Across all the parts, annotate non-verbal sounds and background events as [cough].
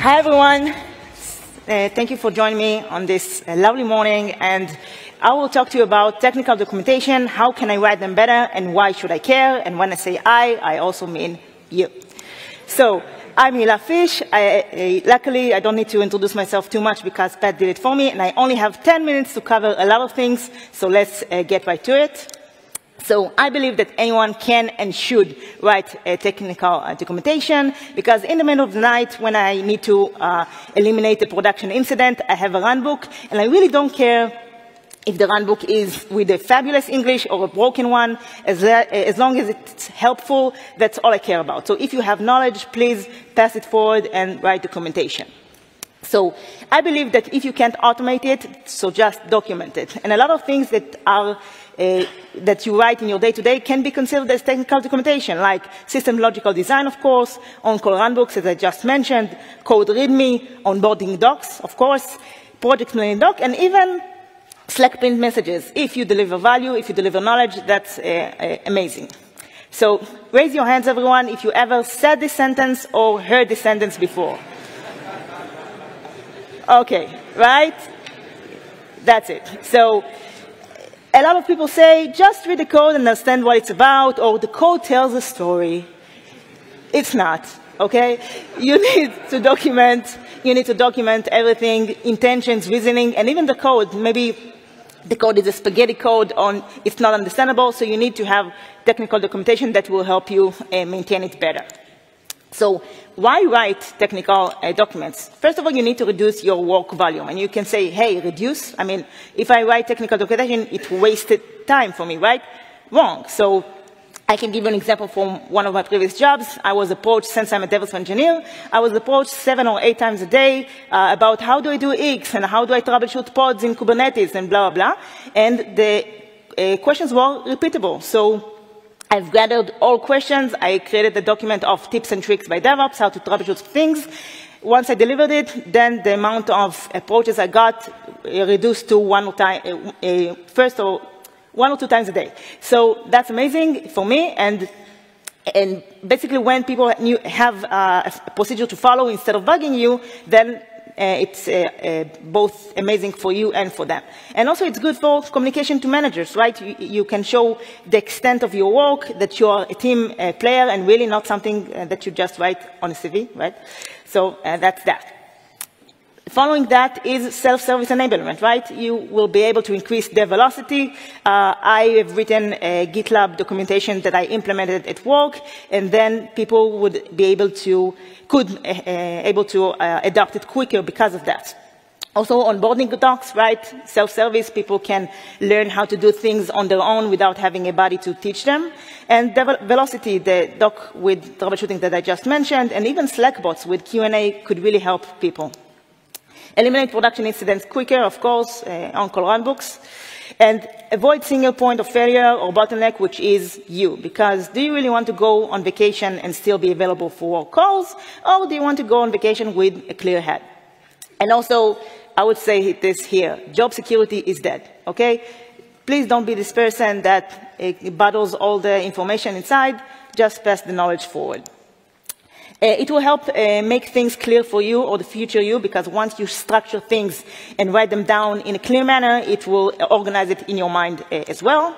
Hi, everyone. Uh, thank you for joining me on this uh, lovely morning. And I will talk to you about technical documentation, how can I write them better, and why should I care? And when I say I, I also mean you. So I'm Hila Fish. I, I, luckily, I don't need to introduce myself too much because Pat did it for me, and I only have 10 minutes to cover a lot of things, so let's uh, get right to it. So I believe that anyone can and should write a technical uh, documentation because in the middle of the night when I need to uh, eliminate a production incident, I have a runbook and I really don't care if the runbook is with a fabulous English or a broken one, as, as long as it's helpful, that's all I care about. So if you have knowledge, please pass it forward and write documentation. So I believe that if you can't automate it, so just document it. And a lot of things that are uh, that you write in your day-to-day -day can be considered as technical documentation, like system logical design, of course, on-call runbooks, as I just mentioned, code README, onboarding docs, of course, project planning doc, and even Slack print messages. If you deliver value, if you deliver knowledge, that's uh, uh, amazing. So raise your hands, everyone, if you ever said this sentence or heard this sentence before. Okay, right? That's it. So a lot of people say, just read the code and understand what it's about, or the code tells a story. It's not, okay? You [laughs] need to document, you need to document everything, intentions, reasoning, and even the code. Maybe the code is a spaghetti code on it's not understandable, so you need to have technical documentation that will help you uh, maintain it better. So why write technical uh, documents? First of all, you need to reduce your work volume. And you can say, hey, reduce. I mean, if I write technical documentation, it wasted time for me, right? Wrong. So I can give you an example from one of my previous jobs. I was approached, since I'm a DevOps engineer, I was approached seven or eight times a day uh, about how do I do X and how do I troubleshoot pods in Kubernetes and blah, blah, blah. And the uh, questions were repeatable. So I've gathered all questions. I created a document of tips and tricks by DevOps, how to troubleshoot things. Once I delivered it, then the amount of approaches I got uh, reduced to one or time, uh, uh, first or one or two times a day. So that's amazing for me. And, and basically when people have uh, a procedure to follow instead of bugging you, then it's uh, uh, both amazing for you and for them. And also it's good for communication to managers, right? You, you can show the extent of your work, that you're a team player and really not something that you just write on a CV, right? So that's that. Following that is self-service enablement, right? You will be able to increase their velocity. Uh, I have written a GitLab documentation that I implemented at work, and then people would be able to, could uh, uh able to uh, adopt it quicker because of that. Also, onboarding docs, right? Self-service, people can learn how to do things on their own without having a body to teach them. And velocity, the doc with troubleshooting that I just mentioned, and even Slack bots with Q&A could really help people. Eliminate production incidents quicker, of course, uh, on-call runbooks. And avoid single point of failure or bottleneck, which is you. Because do you really want to go on vacation and still be available for calls? Or do you want to go on vacation with a clear head? And also, I would say this here. Job security is dead, okay? Please don't be this person that uh, bottles all the information inside. Just pass the knowledge forward. Uh, it will help uh, make things clear for you or the future you because once you structure things and write them down in a clear manner, it will organize it in your mind uh, as well.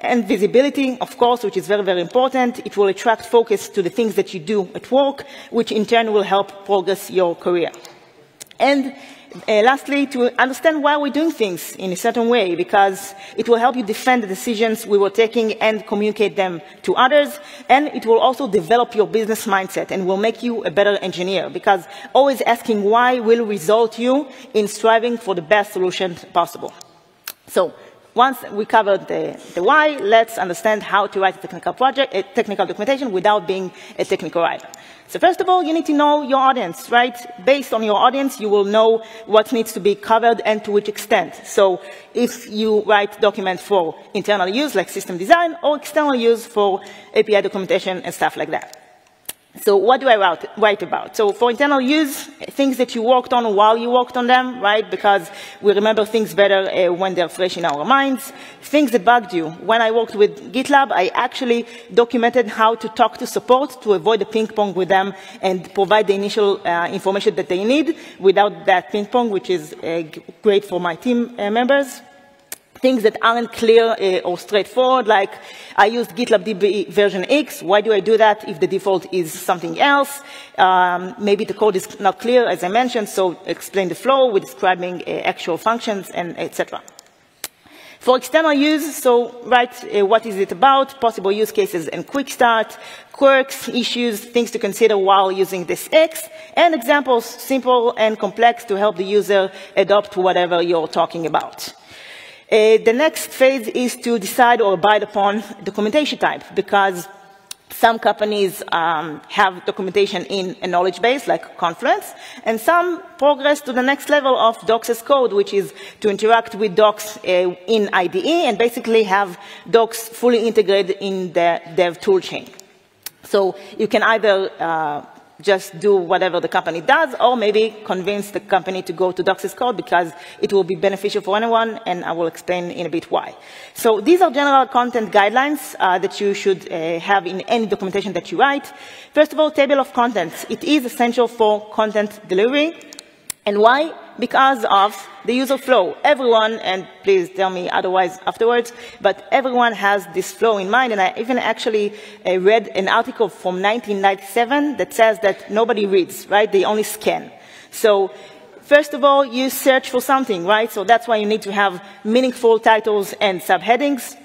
And visibility, of course, which is very, very important. It will attract focus to the things that you do at work, which in turn will help progress your career. And uh, lastly, to understand why we're doing things in a certain way, because it will help you defend the decisions we were taking and communicate them to others, and it will also develop your business mindset and will make you a better engineer, because always asking why will result you in striving for the best solution possible. So once we covered the, the why, let's understand how to write a technical project, a technical documentation without being a technical writer. So first of all, you need to know your audience, right? Based on your audience, you will know what needs to be covered and to which extent. So if you write documents for internal use, like system design, or external use for API documentation and stuff like that. So what do I write, write, about? So for internal use, things that you worked on while you worked on them, right? Because we remember things better uh, when they're fresh in our minds. Things that bugged you. When I worked with GitLab, I actually documented how to talk to support to avoid the ping pong with them and provide the initial uh, information that they need without that ping pong, which is uh, great for my team uh, members things that aren't clear uh, or straightforward, like I used GitLab DB version X. Why do I do that if the default is something else? Um, maybe the code is not clear, as I mentioned, so explain the flow with describing uh, actual functions and etc. For external use, so write uh, what is it about, possible use cases and quick start, quirks, issues, things to consider while using this X, and examples, simple and complex, to help the user adopt whatever you're talking about. Uh, the next phase is to decide or abide upon documentation type because some companies um, have documentation in a knowledge base like Confluence, and some progress to the next level of Docs as code, which is to interact with Docs uh, in IDE and basically have Docs fully integrated in the dev toolchain. So you can either uh, just do whatever the company does, or maybe convince the company to go to Docs as code because it will be beneficial for anyone, and I will explain in a bit why. So these are general content guidelines uh, that you should uh, have in any documentation that you write. First of all, table of contents. It is essential for content delivery. And why? Because of the user flow. Everyone, and please tell me otherwise afterwards, but everyone has this flow in mind. And I even actually uh, read an article from 1997 that says that nobody reads, right? They only scan. So First of all, you search for something, right? So that's why you need to have meaningful titles and subheadings.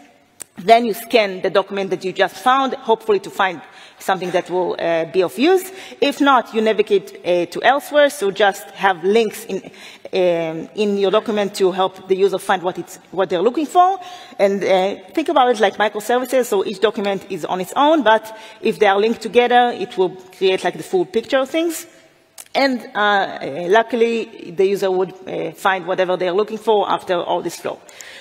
Then you scan the document that you just found, hopefully to find something that will uh, be of use. If not, you navigate uh, to elsewhere, so just have links in, um, in your document to help the user find what, it's, what they're looking for. And uh, think about it like microservices, so each document is on its own, but if they are linked together, it will create like the full picture of things. And uh, luckily, the user would uh, find whatever they're looking for after all this flow.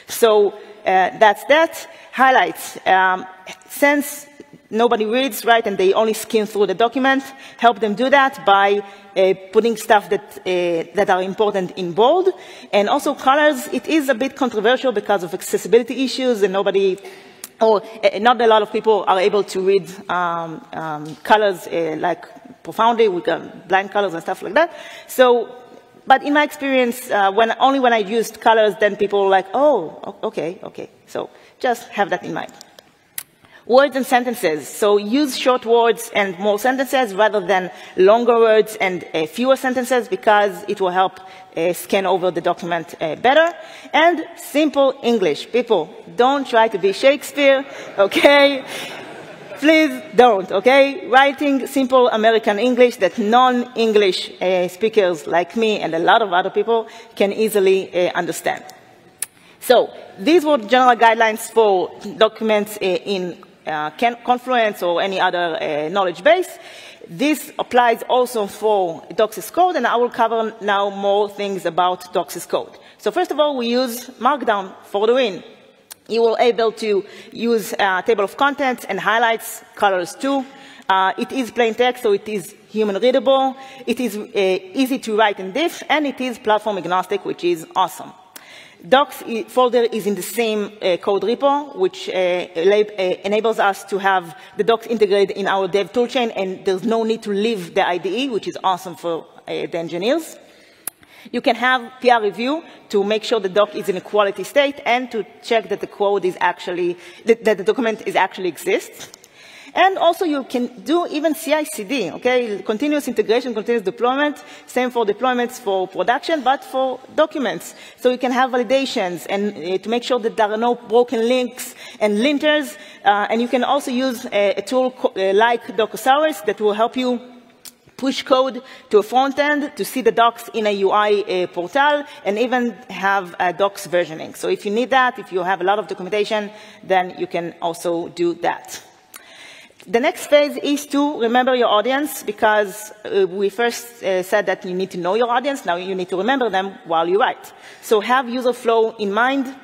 So uh, that's that. Highlights. Um, since nobody reads, right, and they only skim through the document. Help them do that by uh, putting stuff that, uh, that are important in bold. And also colors, it is a bit controversial because of accessibility issues and nobody, or uh, not a lot of people are able to read um, um, colors uh, like profoundly with um, blind colors and stuff like that. So, but in my experience, uh, when, only when I used colors, then people were like, oh, okay, okay. So just have that in mind. Words and sentences. So use short words and more sentences rather than longer words and uh, fewer sentences because it will help uh, scan over the document uh, better. And simple English. People, don't try to be Shakespeare, okay? Please don't, okay? Writing simple American English that non-English uh, speakers like me and a lot of other people can easily uh, understand. So these were general guidelines for documents uh, in uh, Confluence or any other uh, knowledge base. This applies also for Docs as code, and I will cover now more things about Docs as code. So first of all, we use Markdown for the win. You will able to use a uh, table of contents and highlights, colors too. Uh, it is plain text, so it is human readable. It is uh, easy to write in diff, and it is platform agnostic, which is awesome. Docs folder is in the same uh, code repo, which uh, uh, enables us to have the docs integrated in our dev toolchain, and there's no need to leave the IDE, which is awesome for uh, the engineers. You can have PR review to make sure the doc is in a quality state and to check that the code is actually, that, that the document is actually exists. And also you can do even CI/CD, okay? Continuous integration, continuous deployment, same for deployments for production, but for documents. So you can have validations and uh, to make sure that there are no broken links and linters. Uh, and you can also use a, a tool uh, like Docusaurus that will help you push code to a front end to see the docs in a UI uh, portal and even have docs versioning. So if you need that, if you have a lot of documentation, then you can also do that. The next phase is to remember your audience because uh, we first uh, said that you need to know your audience. Now you need to remember them while you write. So have user flow in mind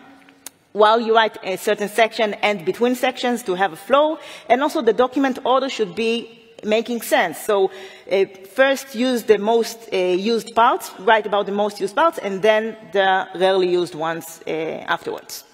while you write a certain section and between sections to have a flow. And also the document order should be making sense. So uh, first use the most uh, used parts, write about the most used parts, and then the rarely used ones uh, afterwards.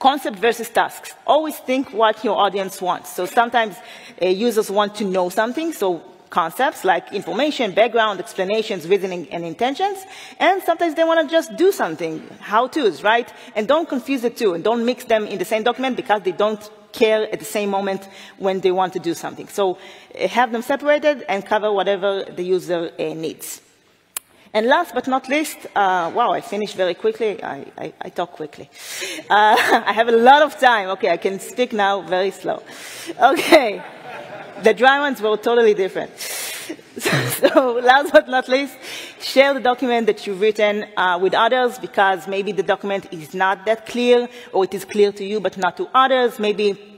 Concept versus tasks. Always think what your audience wants. So sometimes uh, users want to know something, so concepts like information, background, explanations, reasoning, and intentions. And sometimes they want to just do something, how-tos, right? And don't confuse the two, and don't mix them in the same document because they don't care at the same moment when they want to do something. So uh, have them separated and cover whatever the user uh, needs. And last but not least, uh, wow, I finished very quickly. I, I, I talk quickly. Uh, [laughs] I have a lot of time. Okay, I can speak now very slow. Okay. The dry ones were totally different. [laughs] so last but not least, share the document that you've written uh, with others because maybe the document is not that clear or it is clear to you but not to others. Maybe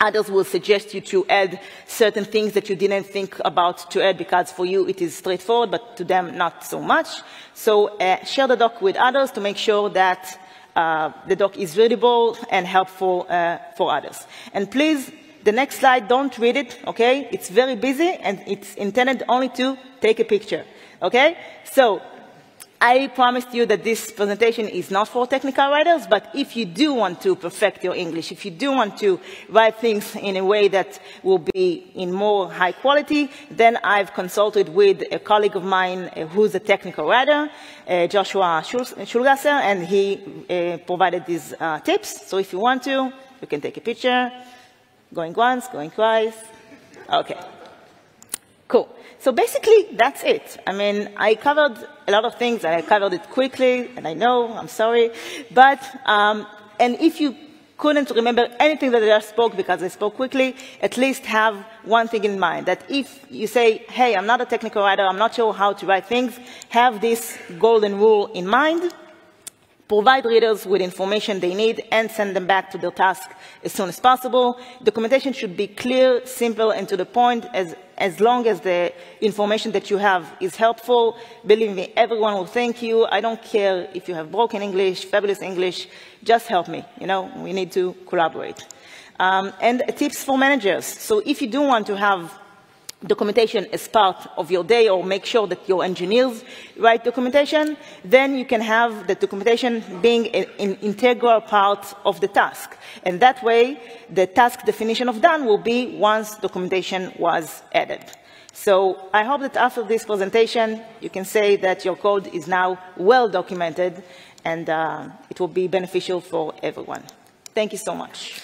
Others will suggest you to add certain things that you didn't think about to add because for you it is straightforward, but to them not so much. So uh, share the doc with others to make sure that uh, the doc is readable and helpful uh, for others. And please, the next slide, don't read it, okay? It's very busy and it's intended only to take a picture, okay? So I promised you that this presentation is not for technical writers, but if you do want to perfect your English, if you do want to write things in a way that will be in more high quality, then I've consulted with a colleague of mine uh, who's a technical writer, uh, Joshua Schulgasser, and he uh, provided these uh, tips. So if you want to, you can take a picture, going once, going twice. Okay. So basically, that's it. I mean, I covered a lot of things, I covered it quickly, and I know, I'm sorry. But, um, and if you couldn't remember anything that I just spoke because I spoke quickly, at least have one thing in mind, that if you say, hey, I'm not a technical writer, I'm not sure how to write things, have this golden rule in mind, provide readers with information they need and send them back to their task as soon as possible. Documentation should be clear, simple, and to the point as, as long as the information that you have is helpful. Believe me, everyone will thank you. I don't care if you have broken English, fabulous English, just help me. You know, we need to collaborate. Um, and tips for managers. So if you do want to have documentation as part of your day or make sure that your engineers write documentation, then you can have the documentation being an integral part of the task. And that way, the task definition of done will be once documentation was added. So I hope that after this presentation, you can say that your code is now well documented and uh, it will be beneficial for everyone. Thank you so much.